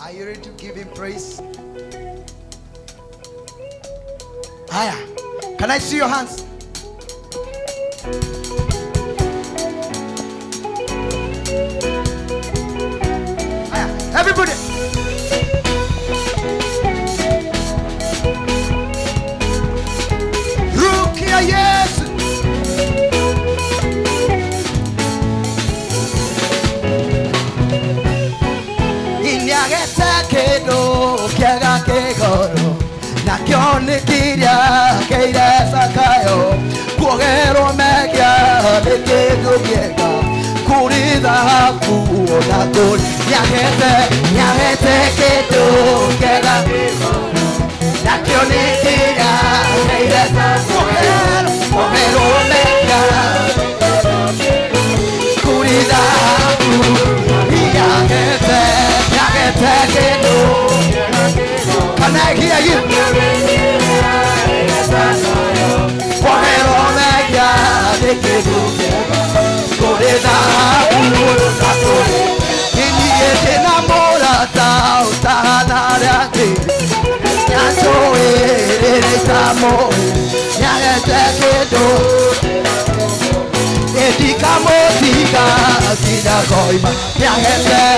Are you ready to give him praise? Aya. Can I see your hands? Aya. Everybody. nikiria keire sakayo kuogerwo megia nikinjugieka kuri thahabu na kuri nyagete nyagete kindu kega. Nakio nikiria keire kuogerwo megia kuri thahabu nyagete nyagete kindu kana kia nĩ kĩndũ kĩega kũrĩ thahabu na kũrĩ Niĩ ndĩna mũrata ũtahana rĩa thĩ Nyanjũĩ rĩrĩ itamũĩ nyagete kĩndũ Ndikamũtiga nginya koima nyagete nakĩo